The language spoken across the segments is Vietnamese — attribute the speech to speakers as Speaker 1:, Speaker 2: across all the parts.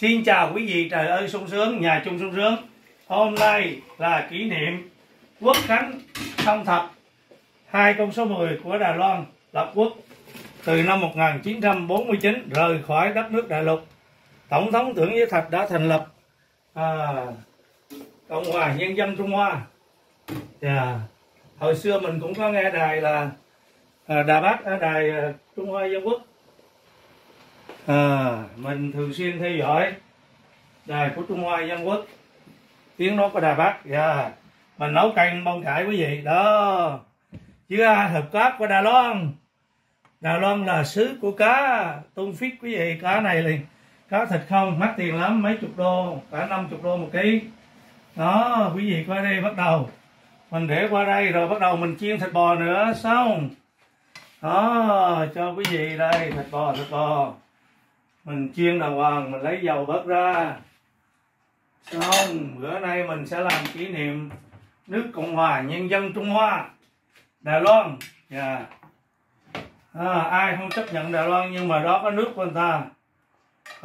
Speaker 1: Xin chào quý vị trời ơi sung sướng, nhà chung sung sướng. Hôm nay là kỷ niệm quốc khánh thông thập hai con số 10 của Đài Loan lập quốc từ năm 1949 rời khỏi đất nước đại lục. Tổng thống Tưởng Giới Thạch đã thành lập à, Cộng hòa Nhân dân Trung Hoa. Yeah. Hồi xưa mình cũng có nghe đài là à, Đà Bắc ở đài à, Trung Hoa Dân Quốc à, mình thường xuyên theo dõi đài của Trung Hoa Dân Quốc. Tiếng nói của Đài Bắc yeah. mình nấu canh bông cải quý vị đó. Chứ hợp cáp của Đài Loan. Đài Loan là xứ của cá tôm phít quý vị cá này liền. Cá thịt không mắc tiền lắm mấy chục đô cả năm chục đô một ký. Đó quý vị qua đây bắt đầu. Mình để qua đây rồi bắt đầu mình chiên thịt bò nữa xong. Đó cho quý vị đây thịt bò thịt bò mình chiên đàng hoàng mình lấy dầu bớt ra. Xong bữa nay mình sẽ làm kỷ niệm nước cộng hòa nhân dân trung hoa đài loan. Yeah. à, ai không chấp nhận đài loan nhưng mà đó có nước của người ta.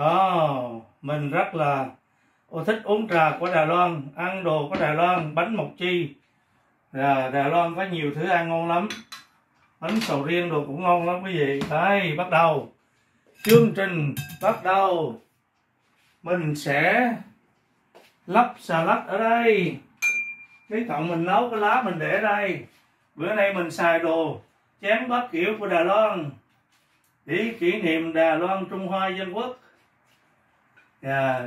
Speaker 1: Oh, mình rất là ô thích uống trà của đài loan ăn đồ của đài loan bánh mộc chi. À, đài loan có nhiều thứ ăn ngon lắm. Bánh sầu riêng đồ cũng ngon lắm quý vị. Đây bắt đầu chương trình bắt đầu. Mình sẽ lắp xà lách ở đây. Cái cộng mình nấu, cái lá mình để đây. Bữa nay mình xài đồ chén bát kiểu của Đài Loan. Để kỷ niệm Đài Loan Trung Hoa Dân Quốc. Yeah.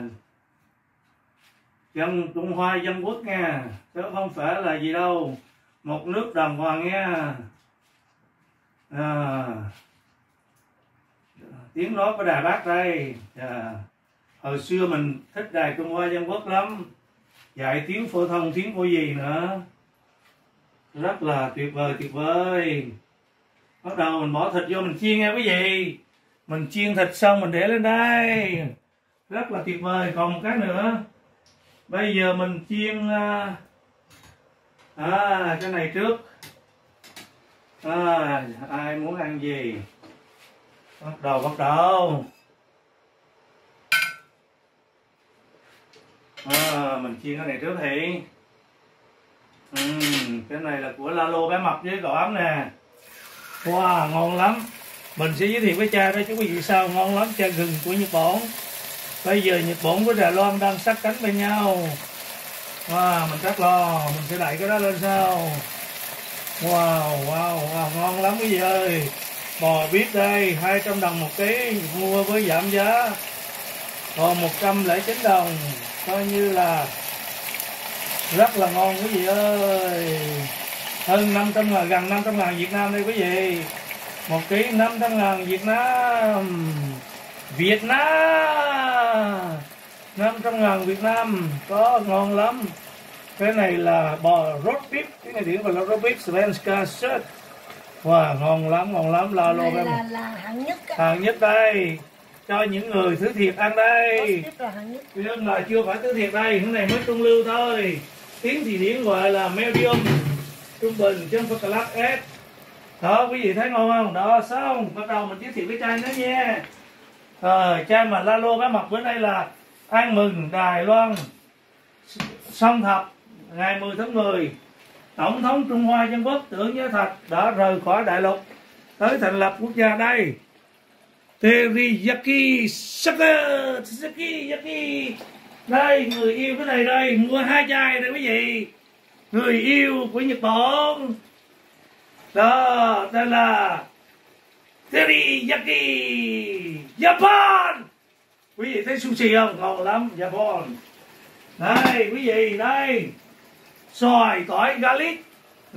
Speaker 1: dân Trung Hoa Dân Quốc nha. Chứ không phải là gì đâu. Một nước đồng hoàng nha. À tiếng nói của đài bắc đây. À, hồi xưa mình thích đài trung hoa dân quốc lắm. Dạy tiếng phổ thông tiếng phổ gì nữa? Rất là tuyệt vời tuyệt vời. Bắt đầu mình bỏ thịt vô mình chiên nghe quý vị. Mình chiên thịt xong mình để lên đây. Rất là tuyệt vời. Còn một cái nữa. Bây giờ mình chiên à, à cái này trước. À, ai muốn ăn gì? Bắt đầu bắt đầu. À, mình chiên cái này trước thì. Uhm, cái này là của Lalo bé mập với cậu ấm nè. Wow ngon lắm. Mình sẽ giới thiệu với cha đây chú quý vị sao ngon lắm. Cha gừng của Nhật Bản. Bây giờ Nhật Bản với Đài Loan đang sát cánh bên nhau. Wow mình rất lo. Mình sẽ đẩy cái đó lên sao wow wow wow ngon lắm quý vị ơi bò bít đây 200 đồng một ký, mua với giảm giá. Còn 109 đồng, coi như là rất là ngon quý vị ơi. Hơn 500 ngàn, gần 500 ngàn Việt Nam đây quý vị. Một ký 500 ngàn Việt Nam. Việt Nam! 500 ngàn Việt Nam, có ngon lắm. Cái này là bò rốt bếp cái này điểm là rốt bếp Svenska Shirt Wow, ngon lắm, ngon lắm, lo lô
Speaker 2: Này là, là hạng nhất á.
Speaker 1: Hàng nhất đây. Cho những người thứ thiệt ăn đây.
Speaker 2: Có là hạng nhất.
Speaker 1: Nhưng là chưa phải thứ thiệt đây, cái này mới trung lưu thôi. Tiếng thì điển gọi là medium Trung bình chứ không phải class S. Đó, quý vị thấy ngon không? Đó, xong, bắt đầu mình giới thiệu cái chai nữa nha. Rồi, chai mà la lô cái mặt bữa nay là Ăn mừng Đài Loan Song thập Ngày 10 tháng 10 Tổng thống Trung Hoa Dân Quốc Tưởng nhớ Thạch đã rời khỏi đại lục tới thành lập quốc gia đây. Teriyaki Yaki Đây, người yêu cái này đây, mua hai chai đây quý vị. Người yêu của Nhật Bản. Đó, đây là Teriyaki Japan. Quý vị thấy sushi không? Ngon lắm, Japan. Đây, quý vị, đây xoài tỏi garlic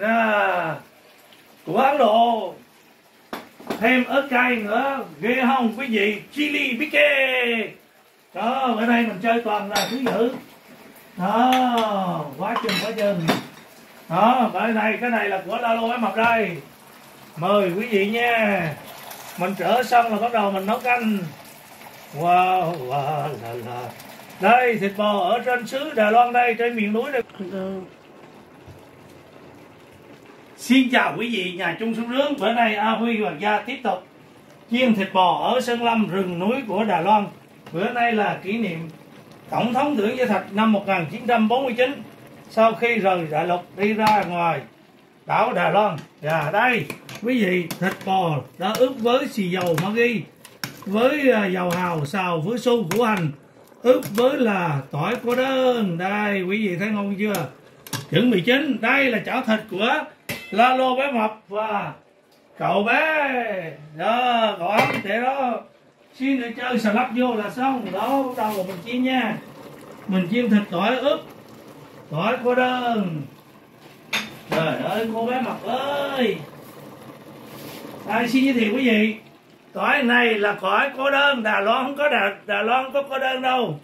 Speaker 1: à, của Ấn Độ. Thêm ớt cay nữa. Ghê không quý vị? Chili pique. Đó bữa nay mình chơi toàn là thứ dữ. Đó quá chừng quá chừng. Đó bữa nay cái này là của la lô mập đây. Mời quý vị nha. Mình trở xong là bắt đầu mình nấu canh. Wow wow là là. Đây thịt bò ở trên xứ Đài Loan đây trên miền núi đây. Xin chào quý vị, nhà chung sống nướng Bữa nay A Huy Hoàng Gia tiếp tục chiên thịt bò ở Sơn Lâm, rừng núi của Đài Loan. Bữa nay là kỷ niệm tổng thống tưởng gia thạch năm 1949 sau khi rời đại lục đi ra ngoài đảo Đài Loan. Và đây, quý vị, thịt bò đã ướp với xì dầu Maggi, với à, dầu hào, xào với su củ hành, ướp với là tỏi cô đơn. Đây, quý vị thấy ngon chưa? Chuẩn bị chín. Đây là chảo thịt của Lalo bé mập và cậu bé đó cậu ấm thế đó. Xin được chơi xà lách vô là xong. Đó bắt đầu là mình chiên nha. Mình chiên thịt tỏi ướp tỏi cô đơn. Trời ơi cô bé mập ơi. Ai xin giới thiệu quý vị? Tỏi này là cõi cô đơn đà loan không có đà, đà loan không có cô đơn đâu.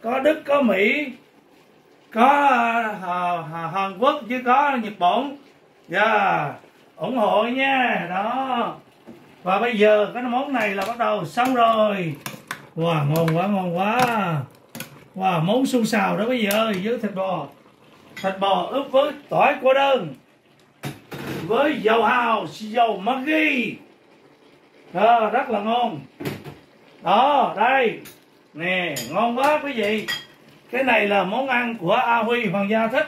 Speaker 1: Có đức có mỹ có uh, hàn quốc chứ có nhật bản dạ ủng hộ nha. Đó. Và bây giờ cái món này là bắt đầu xong rồi. Wow ngon quá ngon quá. Wow món su xào đó bây giờ với thịt bò. Thịt bò ướp với tỏi cô đơn. Với dầu hào dầu Maggi. À, rất là ngon. Đó đây. Nè ngon quá quý vị. Cái này là món ăn của A Huy Hoàng gia thích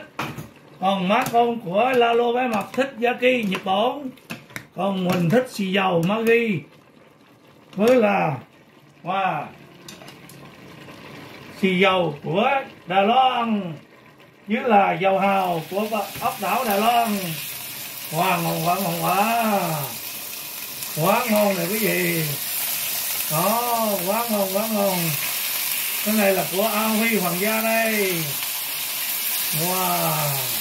Speaker 1: còn má con của Lalo bé mập thích Yaki Nhật Bản. Còn mình thích xì dầu Maggi. Với là wow, xì dầu của Đà Loan. Với là dầu hào của ốc đảo Đà Loan. Wow ngon quá ngon quá. Quá ngon này quý vị. Đó quá ngon quá ngon. Cái này là của A Huy Hoàng gia đây. Wow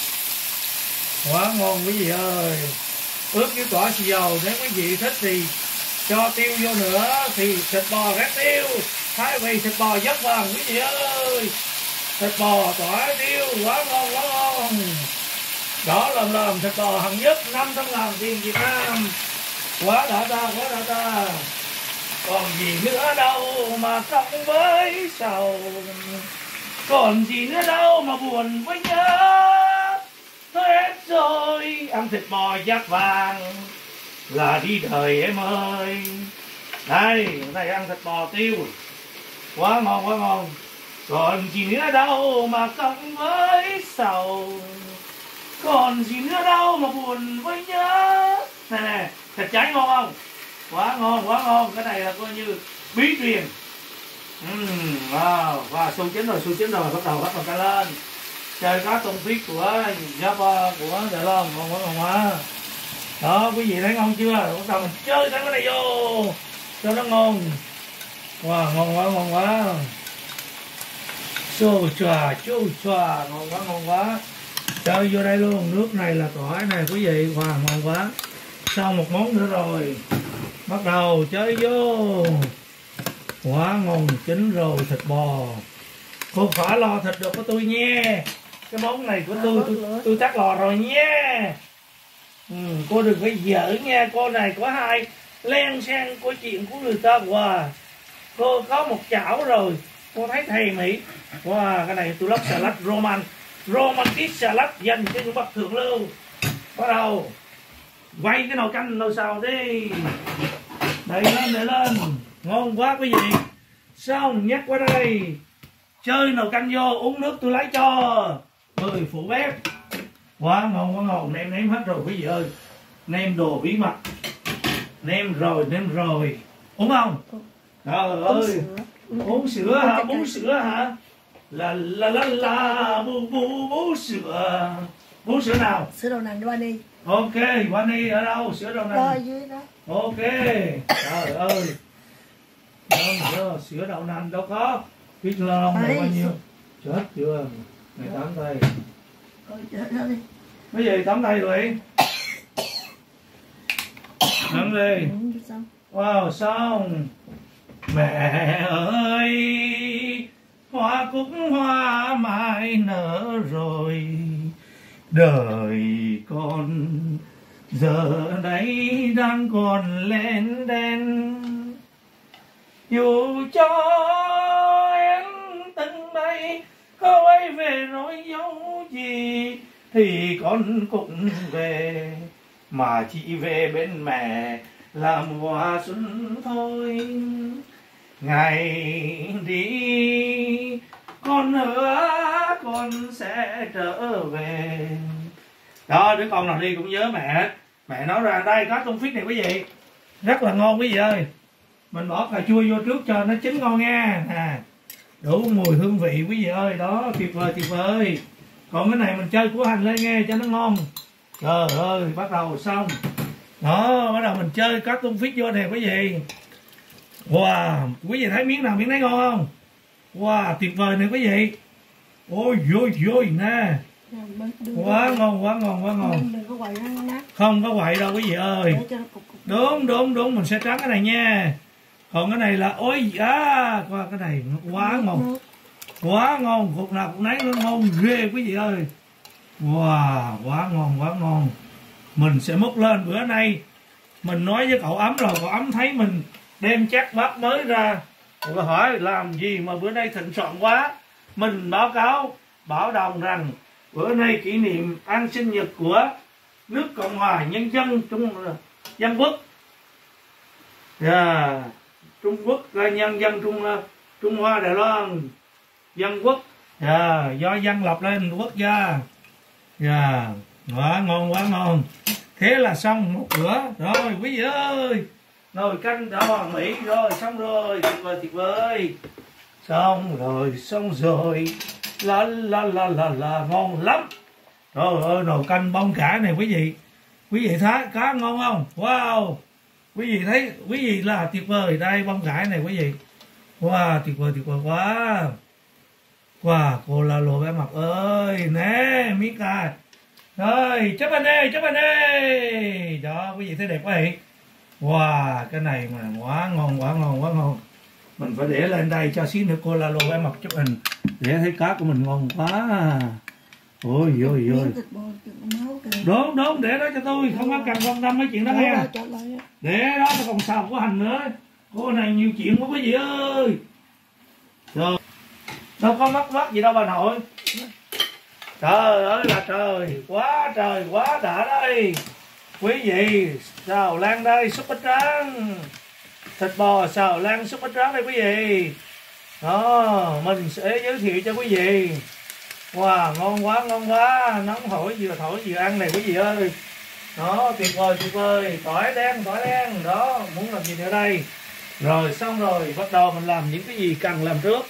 Speaker 1: quá ngon quý vị ơi. Ướp với quả xì dầu, nếu quý vị thích thì cho tiêu vô nữa, thì thịt bò gác tiêu. Thái vì thịt bò dốc vàng, quý vị ơi, thịt bò tỏi tiêu, quá ngon quá ngon. Đó lầm lầm thịt bò hằng nhất, năm trăm ngàn tiền Việt Nam. Quá đã ta, quá đã ta. Còn gì nữa đâu mà sống với sầu. Còn gì nữa đâu mà buồn với nhau thôi hết rồi ăn thịt bò giác vàng là đi đời em ơi. Đây này ăn thịt bò tiêu. Quá ngon quá ngon. Còn gì nữa đâu mà cộng với sầu. Còn gì nữa đâu mà buồn với nhớ. Này nè thịt cháy ngon không? Quá ngon quá ngon. Cái này là coi như bí truyền. Uhm, wow và xuống chín rồi xuống chín rồi. Bắt đầu bắt đầu ca lên chơi cá tôm tuyết của giáp của đài loan ngon quá ngon quá đó, quý vị thấy ngon chưa? Bắt đầu mình chơi cái này vô. Cho nó ngon. Wow, ngon quá ngon quá. Chua chua chua chua ngon quá ngon quá. Chơi vô đây luôn, nước này là tỏi này, quý vị. Wow, ngon quá. Sau một món nữa rồi, bắt đầu chơi vô. Quá ngon, chín rồi, thịt bò. Không phải lo thịt được của tôi nha cái món này của tôi tôi, tôi tắt lò rồi nha ừ, cô đừng phải dở nha. Cô này có hai len sang của chuyện của người ta. Wow. Cô có một chảo rồi. Cô thấy thầy mỹ wow cái này tôi lắp salad roman. Romantic salad dành cho những bậc thượng lưu. Bắt đầu. Quay cái nồi canh nồi xào đi. Đẩy lên đẩy lên. Ngon quá quý vị. Xong nhắc qua đây. Chơi nồi canh vô uống nước tôi lấy cho người phụ bếp. Quá ngon quá ngon. Nêm nếm hết rồi quý vị ơi. Nêm đồ bí mật. Nêm rồi nêm rồi. Uống không? Trời ơi. uống sữa hả? Bú sữa hả? Là là là là bú bú bú sữa. Bú sữa nào?
Speaker 2: Sữa đậu nành qua đi.
Speaker 1: Ok vani ở đâu? Sữa
Speaker 2: Rồi
Speaker 1: nành.
Speaker 2: Dưới đó.
Speaker 1: Ok. Trời ơi. Đâu sữa đậu nành đâu có. Biết lo
Speaker 2: Đấy.
Speaker 1: bao nhiêu? Chết chưa này tắm tay
Speaker 2: đó đi.
Speaker 1: Cái gì? Tắm tay rồi. Nắm đi.
Speaker 2: Ừ,
Speaker 1: wow xong. Mẹ ơi hoa cúc hoa mai nở rồi. Đời con giờ đây đang còn lên đen. Dù cho em từng bay có quay về nói dấu gì thì con cũng về. Mà chỉ về bên mẹ làm mùa xuân thôi. Ngày đi con hứa con sẽ trở về. Đó đứa con nào đi cũng nhớ mẹ. Mẹ nói ra đây có tôm phít này quý vị. Rất là ngon quý vị ơi. Mình bỏ cà chua vô trước cho nó chín ngon nha. À, đủ mùi hương vị quý vị ơi đó tuyệt vời tuyệt vời. Còn cái này mình chơi củ hành lên nghe cho nó ngon. Trời ơi bắt đầu xong. Đó bắt đầu mình chơi có tôm phít vô nè quý vị. Wow quý vị thấy miếng nào miếng đấy ngon không? Wow tuyệt vời nè quý vị. Ôi ôi ôi nè. Quá ngon quá ngon quá ngon. Không có quậy đâu quý vị ơi. Đúng đúng đúng mình sẽ trắng cái này nha còn cái này là ôi à qua cái này nó quá ngon. quá ngon cục nào cũng nấy nó ngon ghê quý vị ơi. Wow quá ngon quá ngon. Mình sẽ múc lên bữa nay mình nói với cậu ấm rồi cậu ấm thấy mình đem chắc bát mới ra. Cậu hỏi làm gì mà bữa nay thịnh soạn quá? Mình báo cáo bảo đồng rằng bữa nay kỷ niệm an sinh nhật của nước cộng hòa nhân dân trung dân quốc. Yeah trung quốc, là nhân dân trung ờ, trung hoa, đài loan. Dân quốc. Yeah. do dân lập lên quốc gia. Yeah. quá ngon quá ngon. Thế là xong một bữa. Rồi, quý vị ơi. Nồi canh đỏ hoàng mỹ rồi, xong rồi. Tuyệt vời tuyệt vời. Xong rồi xong rồi. La la la la la, ngon lắm. Trời ơi, nồi canh bông cả này, quý vị. Quý vị thấy cá ngon không? Wow quý vị thấy, quý vị là tuyệt vời đây, bông cải này quý vị. Wow, tuyệt vời tuyệt vời quá. Wow, cô là lộ bé mặt ơi. Nè, miếng cà rồi chấp anh ơi chấp anh ơi. Đó, quý vị thấy đẹp quá vậy. Wow, cái này mà quá ngon quá ngon quá ngon. Mình phải để lên đây cho xíu nữa cô la lô bé mặt chụp hình. Để thấy cá của mình ngon quá ôi ôi ôi. đúng đúng để đó cho tôi. Không có cần quan tâm mấy chuyện đó nghe để đó tôi còn xào của hành nữa. Cô này nhiều chuyện quá quý vị ơi. Rồi đâu có mất mất gì đâu bà nội. Trời ơi là trời. Quá trời quá đã đây. Quý vị xào lan đây súp bánh tráng. Thịt bò xào lan súp bánh tráng đây quý vị. Đó mình sẽ giới thiệu cho quý vị wow, ngon quá ngon quá. Nóng hổi vừa thổi vừa ăn này quý vị ơi? Đó, tuyệt vời tuyệt vời. Tỏi đen tỏi đen. Đó, muốn làm gì nữa đây? Rồi, xong rồi. Bắt đầu mình làm những cái gì cần làm trước.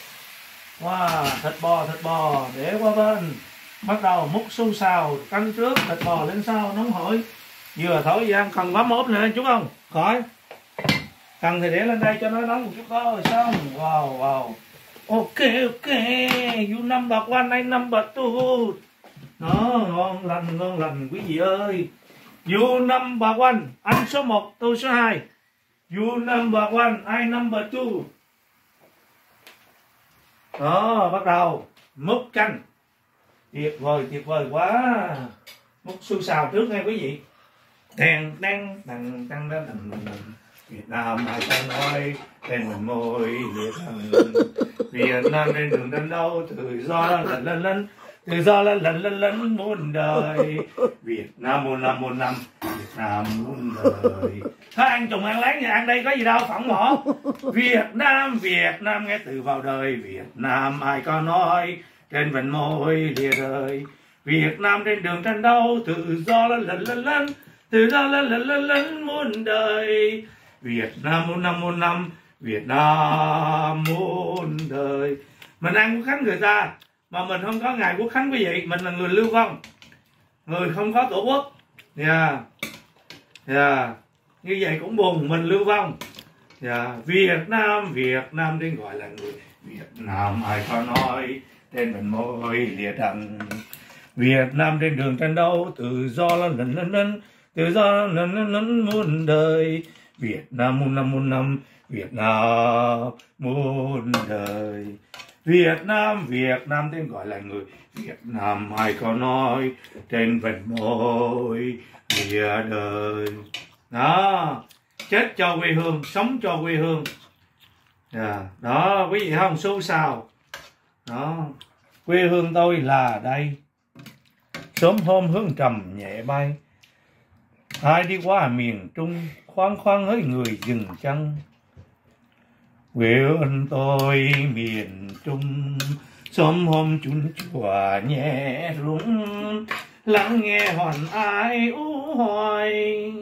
Speaker 1: Wow, thịt bò thịt bò. Để qua bên. Bắt đầu múc su xào. Canh trước, thịt bò lên sau. Nóng hổi. Vừa thổi vừa ăn. Cần bấm ốp nữa, chú không khỏi. Cần thì để lên đây cho nó nóng một chút thôi. Xong. Wow wow ok ok. You number one, I number two. Đó ngon lành ngon lành, quý vị ơi. You number one, anh số 1 tôi số 2 you number one, I number two. Đó, bắt đầu. Múc canh tuyệt vời tuyệt vời quá. Múc su xào trước nghe quý vị. Đèn đang đang đang đang đang đằng. Việt Nam ai ta nói, tên mình môi Việt Nam Việt Nam trên đường đến đâu tự do lần lần lần, tự do lần lần lần lần muôn đời. Việt Nam muôn năm muôn năm, Việt Nam muôn đời. Thôi ăn trùng ăn láng nhà ăn đây có gì đâu, phỏng mỏ Việt Nam Việt Nam nghe từ vào đời. Việt Nam ai có nói trên vành môi lìa đời Việt Nam trên đường tranh đấu tự do là lần lần lần, tự do lần lần lần lần muôn đời. Việt Nam muôn năm muôn năm Việt Nam muôn đời. Mình ăn quốc khánh người ta, mà mình không có ngày quốc khánh quý vị. Mình là người lưu vong. Người không có tổ quốc. Yeah. Yeah. như vậy cũng buồn, mình lưu vong. Yeah. Việt Nam Việt Nam đến gọi là người Việt Nam. Ai có nói tên mình môi liệt trần Việt Nam trên đường tranh đấu, tự do lên lần lần lần tự do lên lần lần lần muôn đời. Việt Nam muôn năm muôn năm, Việt Nam muôn đời. Việt Nam Việt Nam tên gọi là người Việt Nam ai có nói trên vành môi lìa đời. Đó, chết cho quê hương, sống cho quê hương. Yeah. đó, quý vị không? Số xào đó, quê hương tôi là đây. Sớm hôm hương trầm nhẹ bay ai đi qua miền trung khoan khoan hỡi người dừng chân quê hương tôi miền trung sớm hôm chun chùa nhẹ rung lắng nghe hòn ai u hoài.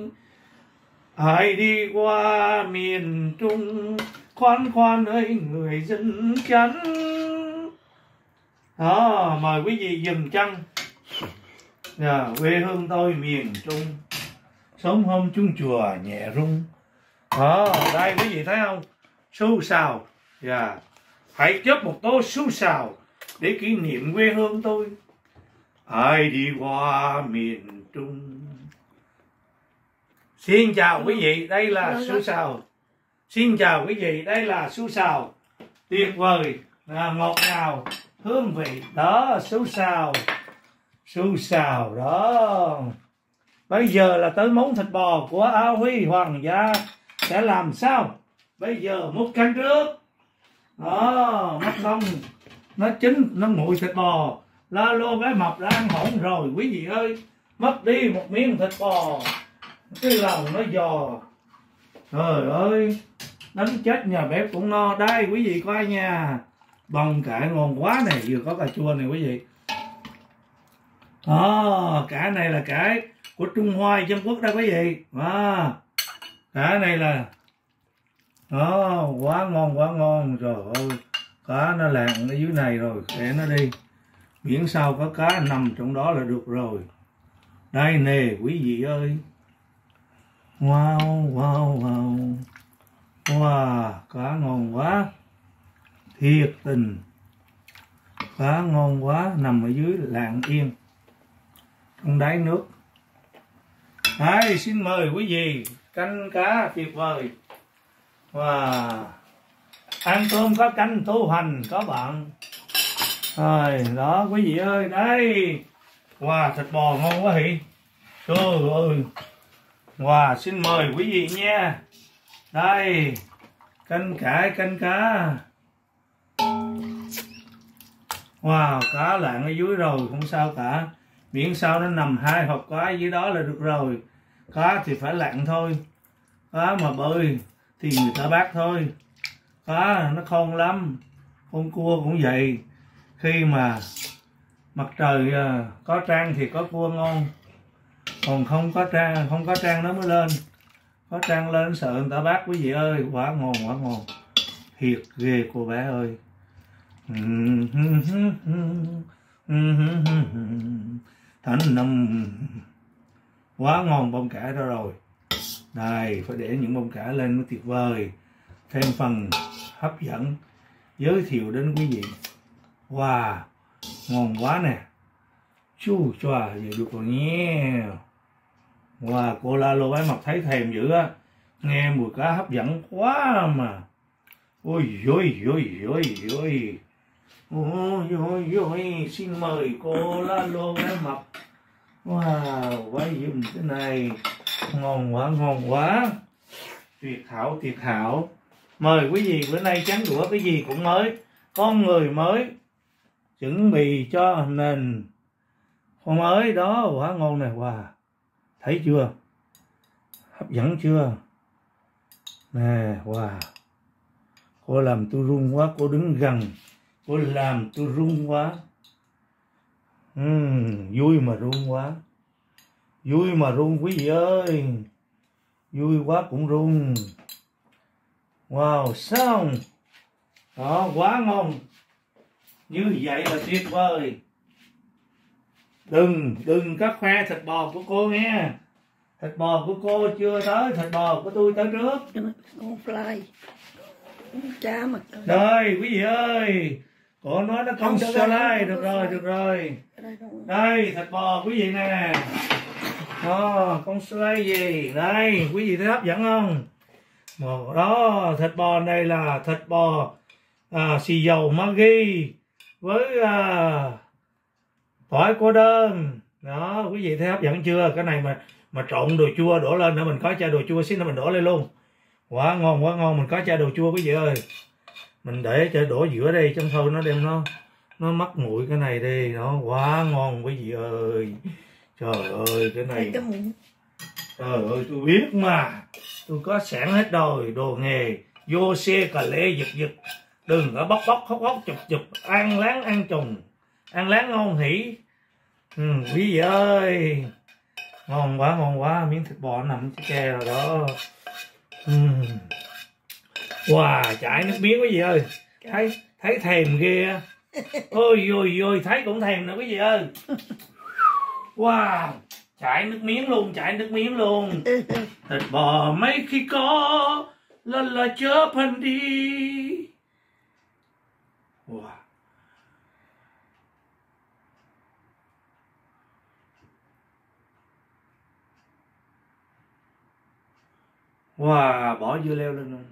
Speaker 1: Ai đi qua miền trung khoan khoan ơi người dân chắn. Đó mời quý vị dừng chân. À, quê hương tôi miền trung sớm hôm chung chùa nhẹ rung. Đó đây quý vị thấy không? Su sào dạ. Hãy chớp một tô su sào để kỷ niệm quê hương tôi. Ai đi qua miền trung. Xin chào quý vị đây là su sào xin chào quý vị đây là su sào tuyệt vời. Là ngọt ngào hương vị đó su sào su sào đó bây giờ là tới món thịt bò của A Huy Hoàng gia. Sẽ làm sao? Bây giờ một canh trước. Đó mắt đông nó chín, nó nguội thịt bò. La lô cái mập đang hỗn rồi, quý vị ơi. Mất đi một miếng thịt bò. Cái lòng nó giò. Trời ơi, đánh chết nhà bếp cũng no. Đây, quý vị coi nha. Bông cải ngon quá này, vừa có cà chua này, quý vị. Đó cả này là cải của Trung Hoa Dân Quốc đó quý vị. À, cả này là đó quá ngon quá ngon. Rồi cá nó lạng ở dưới này rồi để nó đi. Miễn sao có cá nằm trong đó là được rồi. Đây nè quý vị ơi. Wow wow wow. Wow cá ngon quá. Thiệt tình. Cá ngon quá nằm ở dưới lạng yên. Trong đáy nước hai, xin mời quý vị canh cá tuyệt vời. Và ăn cơm có canh tu hành, có bạn. Rồi, đó, quý vị ơi, đây. Wow thịt bò ngon quá hỉ trời ơi. Wow xin mời quý vị nha. Đây, canh cải, canh cá. Wow, cá lạng ở dưới rồi, không sao cả. Miễn sao nó nằm hai hộp cá dưới đó là được rồi cá thì phải lặn thôi. Cá mà bơi thì người ta bắt thôi. Cá nó khôn lắm. Con cua cũng vậy. Khi mà mặt trời à, có trang thì có cua ngon. Còn không có trang không có trang nó mới lên. Có trang lên sợ người ta bắt quý vị ơi. Quá ngon quá ngon thiệt ghê cô bé ơi. Thánh năm quá ngon bông cải ra rồi. Này phải để những bông cải lên mới tuyệt vời. Thêm phần hấp dẫn giới thiệu đến quý vị. Wow, ngon quá nè. Chú choa vậy được rồi nhé. Wow, cô la lô bái mập thấy thèm dữ á. Nghe mùi cá hấp dẫn quá mà. Ôi dối dối dối dối ôi dối dối xin mời cô la lô bái mập wow quay dùm cái này? Ngon quá ngon quá. Tuyệt hảo tuyệt hảo. Mời quý vị, bữa nay chán đũa cái gì cũng mới. Con người mới chuẩn bị cho nền. Con mới đó quá ngon này wow thấy chưa? Hấp dẫn chưa? Nè wow cô làm tôi run quá, cô đứng gần. Cô làm tôi run quá uhm, vui mà run quá. Vui mà run quý vị ơi. Vui quá cũng run. Wow xong đó quá ngon. Như vậy là tuyệt vời. Đừng đừng có khoe thịt bò của cô nghe. Thịt bò của cô chưa tới thịt bò của tôi tới trước.
Speaker 2: Con fly. Cha mặt
Speaker 1: rồi quý vị ơi cô nói nó không cho like được rồi được rồi. Đây thịt bò quý vị nè. Đó con slay gì? Đây quý vị thấy hấp dẫn không? Đó thịt bò này là thịt bò à, xì dầu Maggi với à, tỏi cô đơn. Đó quý vị thấy hấp dẫn chưa? Cái này mà mà trộn đồ chua đổ lên nữa mình có chai đồ chua xíu nữa mình đổ lên luôn. Quá ngon quá ngon mình có chai đồ chua quý vị ơi mình để cho đổ giữa đây trong thôi nó đem nó nó mất nguội cái này đi nó quá ngon quý vị ơi. Trời ơi cái này trời ơi tôi biết mà. Tôi có sẵn hết rồi đồ nghề vô xe cà lê giật giật. Đừng có bóc bóc khóc khóc chụp chụp ăn láng ăn trùng. Ăn láng ngon hỉ. Ừ, quý vị ơi. Ngon quá ngon quá miếng thịt bò nằm trên tre rồi đó. Ừ wow, chảy nước miếng quý vị ơi. Thấy thấy thèm ghê á. ôi ôi ôi, thấy cũng thèm nữa quý vị ơi. Wow, chảy nước miếng luôn, chảy nước miếng luôn. Thịt bò mấy khi có Là là chớp hình đi. Wow. Wow, bỏ dưa leo lên luôn.